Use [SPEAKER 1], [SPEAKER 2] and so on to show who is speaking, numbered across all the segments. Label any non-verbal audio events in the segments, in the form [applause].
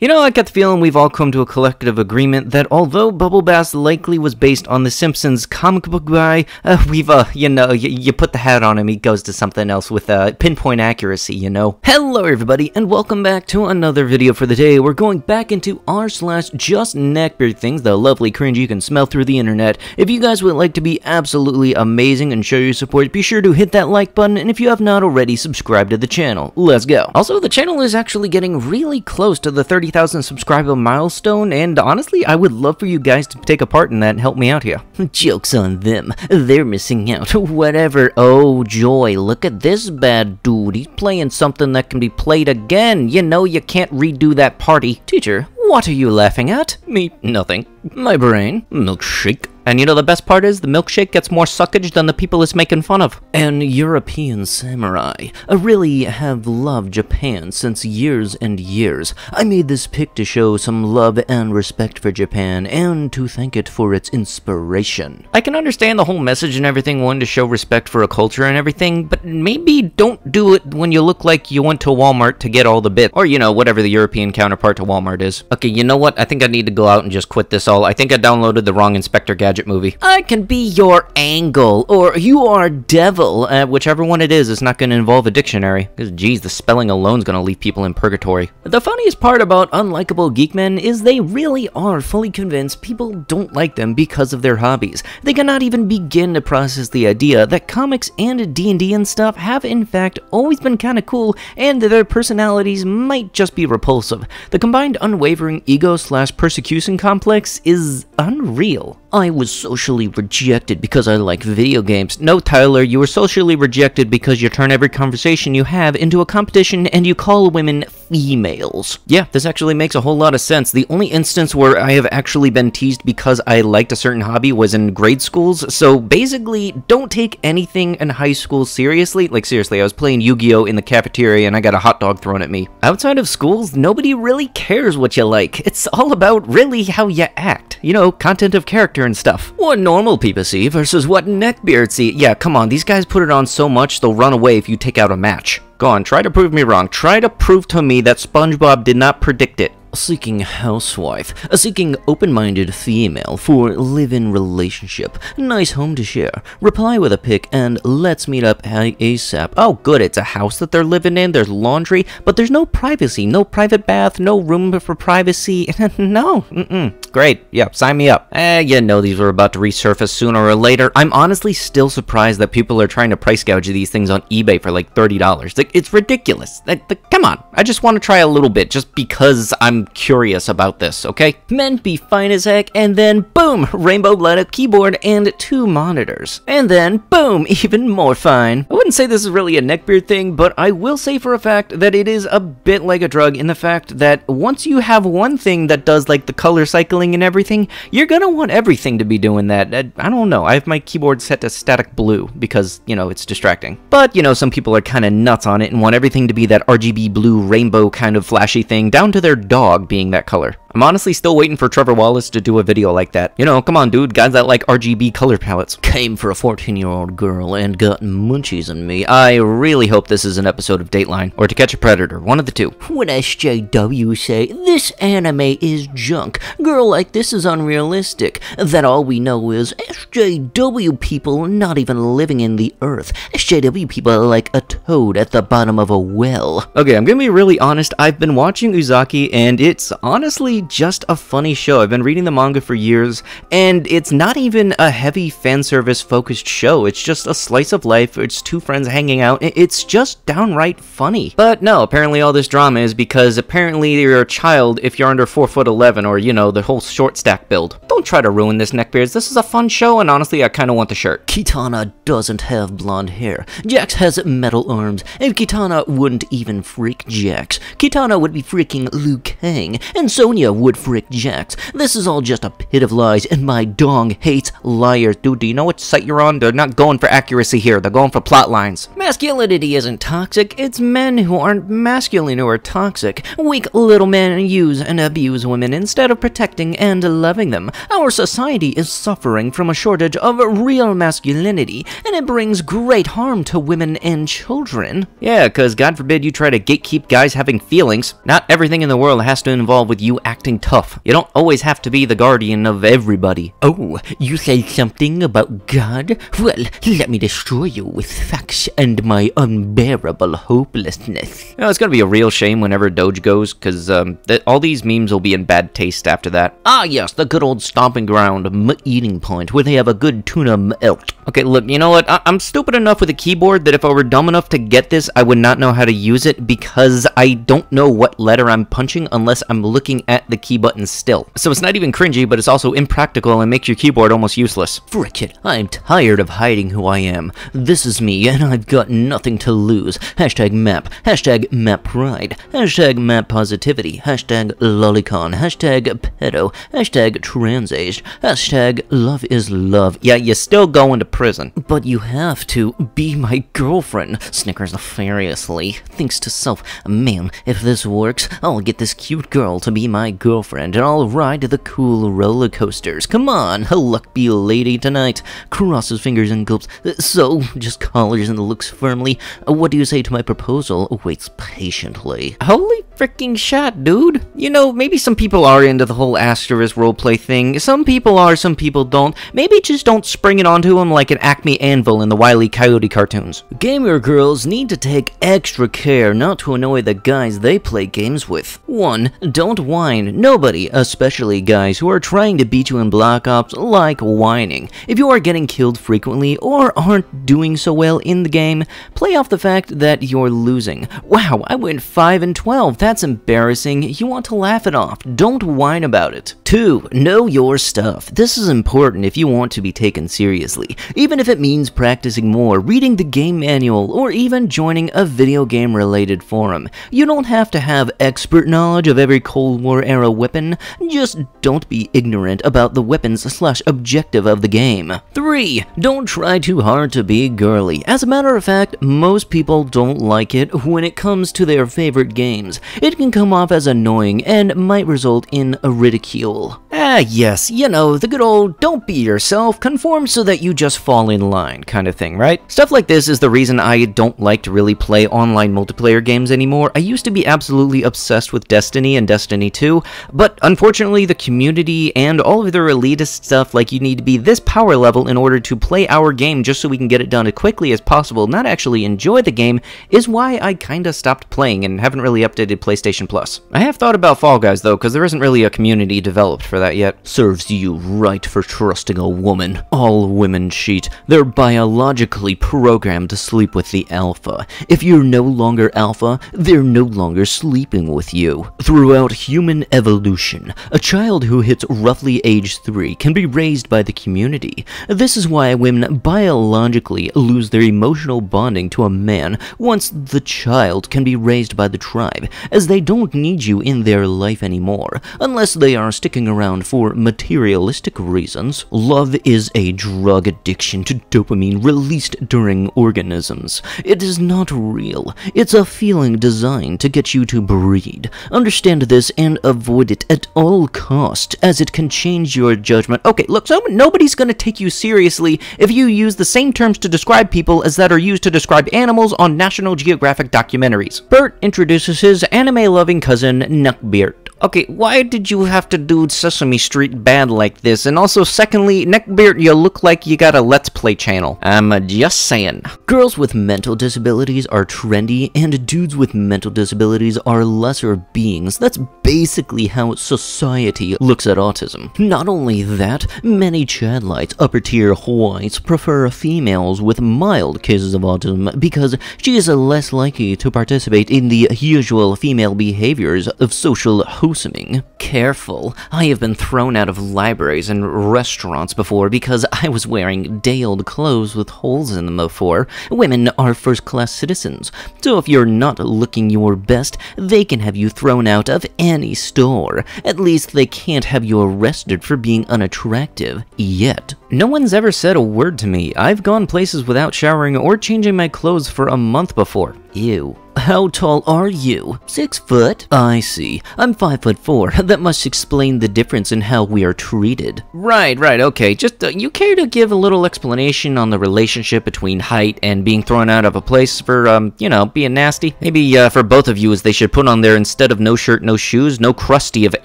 [SPEAKER 1] You know, I get the feeling we've all come to a collective agreement that although Bubble Bass likely was based on The Simpsons comic book guy, uh, we've, uh, you know, you put the hat on him, he goes to something else with uh, pinpoint accuracy, you know. Hello, everybody, and welcome back to another video for the day. We're going back into r slash just neckbeard things, the lovely cringe you can smell through the internet. If you guys would like to be absolutely amazing and show your support, be sure to hit that like button, and if you have not already, subscribe to the channel. Let's go. Also, the channel is actually getting really close to the 30 30,000 subscriber milestone, and honestly, I would love for you guys to take a part in that and help me out here. [laughs] Joke's on them. They're missing out. [laughs] Whatever. Oh, joy. Look at this bad dude. He's playing something that can be played again. You know you can't redo that party. Teacher, what are you laughing at? Me, nothing. My brain, milkshake. And you know the best part is, the milkshake gets more suckage than the people it's making fun of. An European samurai. I really have loved Japan since years and years. I made this pic to show some love and respect for Japan, and to thank it for its inspiration. I can understand the whole message and everything, wanting to show respect for a culture and everything, but maybe don't do it when you look like you went to Walmart to get all the bits, or you know, whatever the European counterpart to Walmart is. Okay, you know what? I think I need to go out and just quit this I think I downloaded the wrong Inspector Gadget movie. I can be your angle, or you are devil, uh, whichever one it is, it's not going to involve a dictionary. Because, geez, the spelling alone's going to leave people in purgatory. The funniest part about unlikable geek men is they really are fully convinced people don't like them because of their hobbies. They cannot even begin to process the idea that comics and D&D and stuff have in fact always been kinda cool, and their personalities might just be repulsive. The combined unwavering ego slash persecution complex is unreal. I was socially rejected because I like video games. No, Tyler, you were socially rejected because you turn every conversation you have into a competition and you call women females. Yeah, this actually makes a whole lot of sense. The only instance where I have actually been teased because I liked a certain hobby was in grade schools, so basically, don't take anything in high school seriously. Like, seriously, I was playing Yu-Gi-Oh! in the cafeteria and I got a hot dog thrown at me. Outside of schools, nobody really cares what you like. It's all about really how you act. You know, content of character and stuff. What normal people see versus what neckbeards see. Yeah, come on, these guys put it on so much they'll run away if you take out a match. Go on, try to prove me wrong. Try to prove to me that SpongeBob did not predict it. Seeking housewife, a seeking open-minded female for live-in relationship, nice home to share, reply with a pic and let's meet up ASAP. Oh good, it's a house that they're living in, there's laundry, but there's no privacy, no private bath, no room for privacy, [laughs] no, mm-mm, great, yeah, sign me up. Eh, you know these were about to resurface sooner or later. I'm honestly still surprised that people are trying to price gouge these things on eBay for like $30. Like, it's ridiculous. Like, like, come on, I just want to try a little bit just because I'm curious about this, okay? Meant be fine as heck, and then boom, rainbow light up keyboard and two monitors. And then boom, [laughs] even more fine. I wouldn't say this is really a neckbeard thing, but I will say for a fact that it is a bit like a drug in the fact that once you have one thing that does like the color cycling and everything, you're gonna want everything to be doing that. I don't know, I have my keyboard set to static blue because, you know, it's distracting. But, you know, some people are kind of nuts on it and want everything to be that RGB blue rainbow kind of flashy thing down to their dog being that color. I'm honestly still waiting for Trevor Wallace to do a video like that. You know, come on dude, guys that like RGB color palettes. Came for a 14 year old girl and got munchies on me. I really hope this is an episode of Dateline, or To Catch a Predator, one of the two. When SJW say, this anime is junk, girl like this is unrealistic, that all we know is SJW people not even living in the earth. SJW people are like a toad at the bottom of a well. Okay, I'm gonna be really honest, I've been watching Uzaki and it's honestly just a funny show. I've been reading the manga for years, and it's not even a heavy fan service focused show. It's just a slice of life. It's two friends hanging out. It's just downright funny. But no, apparently all this drama is because apparently you're a child if you're under 4 foot 11 or, you know, the whole short stack build. Don't try to ruin this, neckbeards. This is a fun show, and honestly, I kind of want the shirt. Kitana doesn't have blonde hair. Jax has metal arms, and Kitana wouldn't even freak Jax. Kitana would be freaking Liu Kang, and Sonya would frick Jax. This is all just a pit of lies, and my dong hates liars. Dude, do you know what site you're on? They're not going for accuracy here, they're going for plot lines. Masculinity isn't toxic, it's men who aren't masculine who are toxic. Weak little men use and abuse women instead of protecting and loving them. Our society is suffering from a shortage of real masculinity, and it brings great harm to women and children. Yeah, because God forbid you try to gatekeep guys having feelings. Not everything in the world has to involve with you acting tough. You don't always have to be the guardian of everybody. Oh, you say something about God? Well, let me destroy you with facts and my unbearable hopelessness. You know, it's gonna be a real shame whenever Doge goes, because um, th all these memes will be in bad taste after that. Ah, yes, the good old stomping ground, eating point, where they have a good tuna melt. Okay, look, you know what? I I'm stupid enough with a keyboard that if I were dumb enough to get this, I would not know how to use it because I don't know what letter I'm punching unless I'm looking at the key button still. So it's not even cringy, but it's also impractical and makes your keyboard almost useless. Frick it, I'm tired of hiding who I am. This is me, and I've got nothing to lose. Hashtag map, hashtag map pride, hashtag map positivity, hashtag lolicon, hashtag pedo, hashtag transage, hashtag love is love. Yeah, you're still going to prison. But you have to be my girlfriend, snickers nefariously. Thinks to self, man, if this works, I'll get this cute girl to be my girlfriend, and I'll ride the cool roller coasters. Come on, a luck be lady tonight. Crosses fingers and gulps. Uh, so, just collars and looks firmly. Uh, what do you say to my proposal? Waits patiently. Holy freaking shit, dude. You know, maybe some people are into the whole asterisk roleplay thing. Some people are, some people don't. Maybe just don't spring it onto them like an Acme anvil in the Wile E. Coyote cartoons. Gamer girls need to take extra care not to annoy the guys they play games with. 1. Don't whine. Nobody, especially guys who are trying to beat you in Black Ops, like whining. If you are getting killed frequently or aren't doing so well in the game, play off the fact that you're losing. Wow, I went 5 and 12. That's embarrassing. You want to laugh it off. Don't whine about it. 2. Know your stuff. This is important if you want to be taken seriously, even if it means practicing more, reading the game manual, or even joining a video game related forum. You don't have to have expert knowledge of every Cold War era weapon, just don't be ignorant about the weapons slash objective of the game. 3. Don't try too hard to be girly. As a matter of fact, most people don't like it when it comes to their favorite games. It can come off as annoying and might result in a ridicule. Ah, yes, you know, the good old don't be yourself, conform so that you just fall in line kind of thing, right? Stuff like this is the reason I don't like to really play online multiplayer games anymore. I used to be absolutely obsessed with Destiny and Destiny 2, but unfortunately the community and all of their elitist stuff, like you need to be this power level in order to play our game just so we can get it done as quickly as possible, not actually enjoy the game, is why I kinda stopped playing and haven't really updated PlayStation Plus. I have thought about Fall Guys though, because there isn't really a community developed for that yet. Serves you right for trusting a woman. All women cheat. They're biologically programmed to sleep with the alpha. If you're no longer alpha, they're no longer sleeping with you. Throughout human evolution, a child who hits roughly age 3 can be raised by the community. This is why women biologically lose their emotional bonding to a man once the child can be raised by the tribe, as they don't need you in their life anymore, unless they are sticking around for materialistic reasons. Love is a drug addiction to dopamine released during organisms. It is not real. It's a feeling designed to get you to breed. Understand this and avoid it at all cost, as it can change your judgment. Okay, look, so nobody's gonna take you seriously if you use the same terms to describe people as that are used to describe animals on National Geographic documentaries. Bert introduces his anime-loving cousin, Neckbeard. Okay, why did you have to do Sesame Street bad like this? And also, secondly, Neckbeard, you look like you got a Let's Play channel. I'm just saying. Girls with mental disabilities are trendy, and dudes with mental disabilities are lesser beings. That's basically how society looks at autism. Not only that, many Chadlites, upper tier whites, prefer females with mild cases of autism because she is less likely to participate in the usual female behaviors of social hosoming. Careful, I have been thrown out of libraries and restaurants before because I was wearing day-old clothes with holes in them before. Women are first-class citizens, so if you're not looking your best, they can have you thrown out of any store. At least they can't have you arrested for being unattractive, yet. No one's ever said a word to me. I've gone places without showering or changing my clothes for a month before. Ew. How tall are you? Six foot? I see. I'm five foot four. [laughs] That must explain the difference in how we are treated. Right, right, okay. Just, uh, you care to give a little explanation on the relationship between height and being thrown out of a place for, um, you know, being nasty? Maybe, uh, for both of you as they should put on there instead of no shirt, no shoes, no crusty of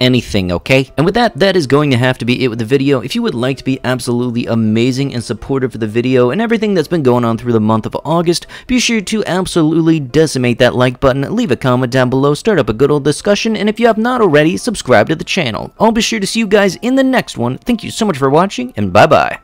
[SPEAKER 1] anything, okay? And with that, that is going to have to be it with the video. If you would like to be absolutely amazing and supportive for the video and everything that's been going on through the month of August, be sure to absolutely decimate that like button, leave a comment down below, start up a good old discussion, and if you have not already, subscribe to the channel. I'll be sure to see you guys in the next one. Thank you so much for watching, and bye-bye.